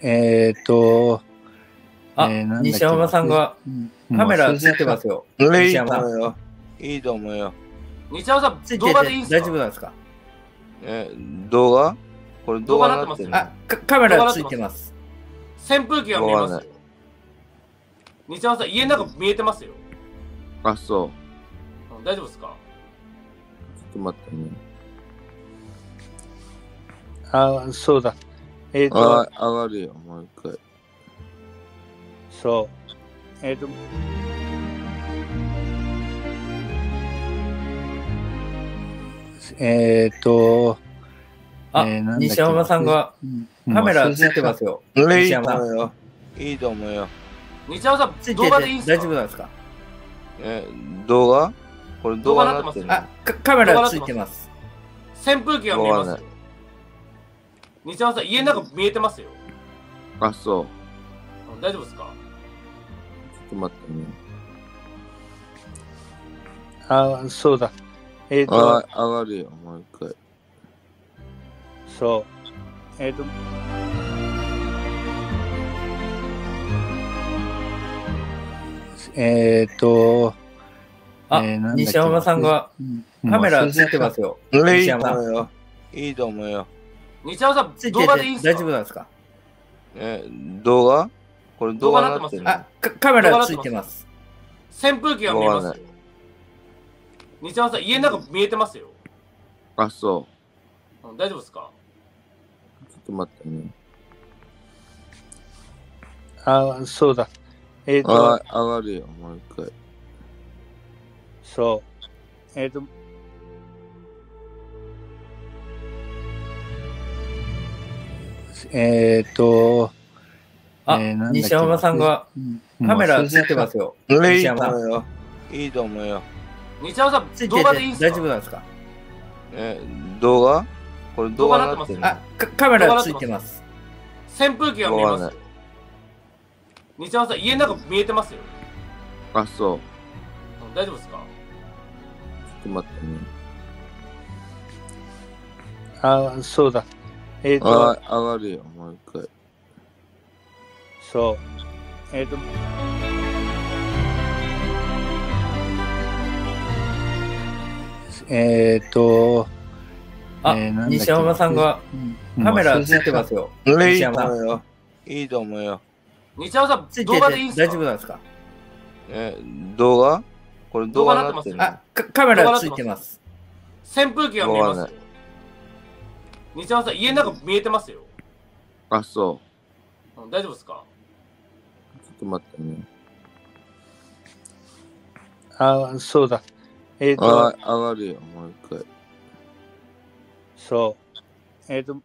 えーっと、あ、えー西山さんがうんカメラついてますよ。いい。と思うよ。いいと思うよ。西山さん、動画でいいんすか？大丈夫なんですか？え、動画？これ動画になってる動画あ、かカメラついてます。扇風機が見えますよ。西山さん、家の中見えてますよ。あ、そう。うん大丈夫ですか？ちょっと待ってね。あ、そうだ。えーっあと、上がるよ、もう一回。そう。えーっと、えーっと、あ、えー西山さんがうんカメラついてますよ。いいと西山さん。思うよ。いいと思うよ。西山さん、ついてて動画でいいんすか？大丈夫なんですか？え、動画？これ動画になってるあ、かカメラついてます。扇風機が見えますよ。西山さん、家の中見えてますよ。あ、そう。うん大丈夫ですか？ちょっと待ってね。あ、そうだ。えーっあと、上がるよ、もう一回。そう。えーっと、えーっと、あ、えー西山さんがカメラついてますよ。いいと西山さん。思うよ。いいと思うよ。西山さん、動画でいいんすか？大丈夫なんですか？え、動画？これ動画になってるあ、かカメラついてます。扇風機が見えますよ。西山さん、家の中見えてますよ。あ、そう。うん大丈夫ですか？ちょっと待ってね。あ、そうだ。えーっあと、上がるよ、もう一回。そう。えーっと、えーっと、あ、えー西山さんがカメラついてますよ。いい。と思うよ。いいと思うよ。西山さん、ついてて動画でいいんすか？大丈夫なんですか？え、動画？これ動画になってるあ、かカメラついてます。扇風機が見えますよ。西山さん、家の中見えてますよ。あ、そう。うん大丈夫ですか？ちょっと待ってね。あ、そうだ。えーっあと、上がるよ、もう一回。そう。えーっと、えーっと、あ、えー西山さんがカメラついてますよ。いいと西山さん。思うよ。いいと思うよ。西山さん、動画でいいんすか？大丈夫なんですか？え、動画？これ動画になってるあ、かカメラついてます。扇風機が見えますよ。西山さん、家の中見えてますよ。あ、そう。うん大丈夫ですか？ちょっと待ってね。あ、そうだ。えーっあと、上がるよ、もう一回。そう。えーっと、